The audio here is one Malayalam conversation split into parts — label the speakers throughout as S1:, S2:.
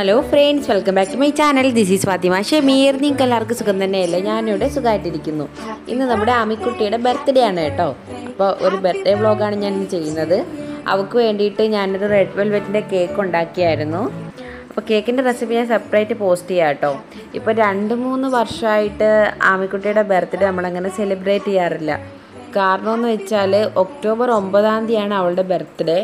S1: Hello friends welcome back to my channel this is Fathima Shameer നിങ്ങൾക്ക് എല്ലാവർക്കും സുഖം തന്നെയല്ലേ? ഞാനിവിടെ സുഖമായിട്ടിരിക്കുന്നു. ഇന്ന് നമ്മുടെ ആമിക്കുട്ടിയുടെ ബർത്ത്ഡേ ആണ് കേട്ടോ. അപ്പോൾ ഒരു ബർത്ത്ഡേ വ്ളോഗാണ് ഞാൻ ചെയ്യുന്നത്. അവൾക്ക് വേണ്ടിയിട്ട് ഞാനൊരു റെഡ് വെൽവെറ്റിന്റെ കേക്ക് ഉണ്ടാക്കിയായിരുന്നു. അപ്പോൾ കേക്കിന്റെ റെസിപ്പി ഞാൻ സെപ്പറേറ്റ് പോസ്റ്റ് ചെയ്യാം കേട്ടോ. ഇപ്പോൾ രണ്ട് മൂന്ന് വർഷമായിട്ട് ആമിക്കുട്ടിയുടെ ബർത്ത്ഡേ നമ്മളങ്ങനെ സെലിബ്രേറ്റ് ചെയ്യാറില്ല. കാരണമെന്ന് വെച്ചാൽ ഒക്ടോബർ ഒമ്പതാം തീയതിയാണ് അവളുടെ ബർത്ത്ഡേ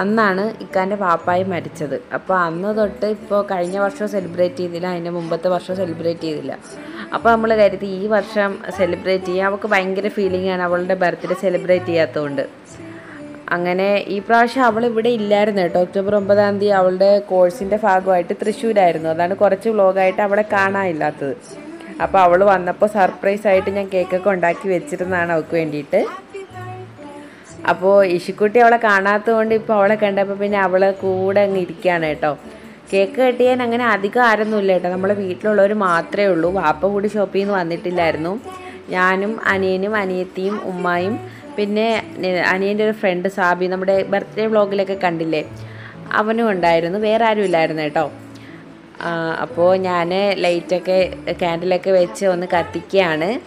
S1: അന്നാണ് ഇക്കാന്റെ പാപ്പായി മരിച്ചത്. അപ്പോൾ അന്ന് തൊട്ട് ഇപ്പോൾ കഴിഞ്ഞ വർഷം സെലിബ്രേറ്റ് ചെയ്തില്ല അതിന്റെ മുമ്പത്തെ വർഷം സെലിബ്രേറ്റ് ചെയ്തില്ല. അപ്പോൾ നമ്മൾ കരുതി ഈ വർഷം സെലിബ്രേറ്റ് ചെയ്യാം. അവൾക്ക് ഭയങ്കര ഫീലിംഗ് ആണ് അവളുടെ ബർത്ത്ഡേ സെലിബ്രേറ്റ് ചെയ്യാത്തതുകൊണ്ട് അങ്ങനെ ഈ പ്രാവശ്യം അവൾ ഇവിടെ ഇല്ലായിരുന്നു കേട്ടോ. ഒക്ടോബർ ഒമ്പതാം തീയതി അവളുടെ കോഴ്സിന്റെ ഭാഗമായിട്ട് തൃശ്ശൂരായിരുന്നു. അതാണ് കുറച്ച് വ്ലോഗായിട്ട് അവളെ കാണാനില്ലാത്തത്. അപ്പോൾ അവൾ വന്നപ്പോൾ സർപ്രൈസ് ആയിട്ട് ഞാൻ കേക്കൊക്കെ ഉണ്ടാക്കി വെച്ചിരുന്നതാണ് അവൾക്ക് വേണ്ടിയിട്ട്. അപ്പോൾ ഇഷിക്കുട്ടി അവളെ കാണാത്തത് കൊണ്ട് ഇപ്പോൾ അവളെ കണ്ടപ്പോൾ പിന്നെ അവളെ കൂടെ അങ്ങ് ഇരിക്കുകയാണ് കേട്ടോ. കേക്ക് കെട്ടിയാൻ അങ്ങനെ അധികം ആരൊന്നുമില്ല കേട്ടോ. നമ്മളെ വീട്ടിലുള്ളവർ മാത്രമേ ഉള്ളൂ. വാപ്പ കൂടി ഷോപ്പിൽ നിന്ന് വന്നിട്ടില്ലായിരുന്നു. ഞാനും അനിയനും അനിയത്തിയും ഉമ്മായും പിന്നെ അനിയന്റെ ഒരു ഫ്രണ്ട് സാബി നമ്മുടെ ബർത്ത്ഡേ വ്ളോഗിലൊക്കെ കണ്ടില്ലേ? അവനും ഉണ്ടായിരുന്നു. വേറെ ആരും ഇല്ലായിരുന്നു കേട്ടോ. അപ്പോൾ ഞാൻ ലൈറ്റൊക്കെ ക്യാൻഡിലൊക്കെ വെച്ച് ഒന്ന് കത്തിക്കുകയാണ്.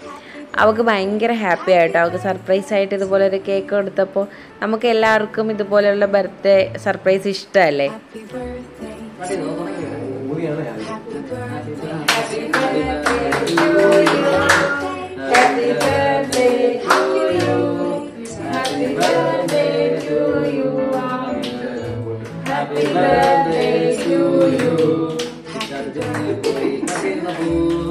S1: അവൾക്ക് ഭയങ്കര ഹാപ്പി ആയിട്ടോ അവൾക്ക് സർപ്രൈസ് ആയിട്ട് ഇതുപോലെ ഒരു കേക്ക് കൊടുത്തപ്പോൾ നമുക്ക് എല്ലാവർക്കും ഇതുപോലെയുള്ള ബർത്ത്ഡേ സർപ്രൈസ് ഇഷ്ടമല്ലേ
S2: Happy birthday to you. To you.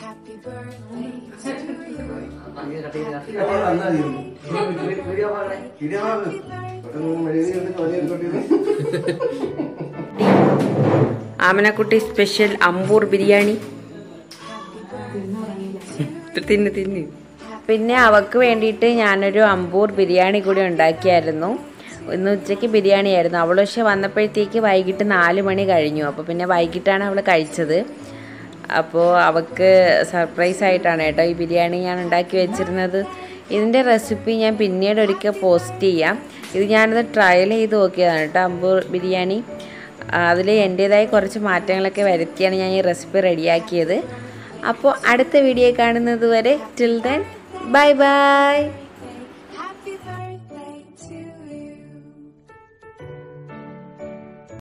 S2: Happy birthday to you.
S1: ആമനക്കുട്ടി സ്പെഷ്യൽ അമ്പൂർ ബിരിയാണി. തിന്ന് തിന്ന്. പിന്നെ അവക്ക് വേണ്ടിയിട്ട് ഞാനൊരു അമ്പൂർ ബിരിയാണി കൂടി ഉണ്ടാക്കിയായിരുന്നു. ഇന്ന് ഉച്ചയ്ക്ക് ബിരിയാണി ആയിരുന്നു അവൾ പക്ഷെ വന്നപ്പോഴത്തേക്ക് വൈകിട്ട് നാല് മണി കഴിഞ്ഞു. അപ്പോൾ പിന്നെ വൈകിട്ടാണ് അവൾ കഴിച്ചത്. അപ്പോൾ അവൾക്ക് സർപ്രൈസ് ആയിട്ടാണ് കേട്ടോ ഈ ബിരിയാണി ഞാൻ ഉണ്ടാക്കി വെച്ചിരുന്നത്. ഇതിന്റെ റെസിപ്പി ഞാൻ പിന്നീട് ഒരിക്കൽ പോസ്റ്റ് ചെയ്യാം. ഇത് ഞാനത് ട്രയൽ ചെയ്ത് നോക്കിയതാണ് കേട്ടോ അമ്പൂർ ബിരിയാണി. അതിൽ എന്റേതായ കുറച്ച് മാറ്റങ്ങളൊക്കെ വരുത്തിയാണ് ഞാൻ ഈ റെസിപ്പി റെഡിയാക്കിയത്. അപ്പോൾ അടുത്ത വീഡിയോ കാണുന്നത് വരെ ടിൽ ദെൻ ബൈ ബൈ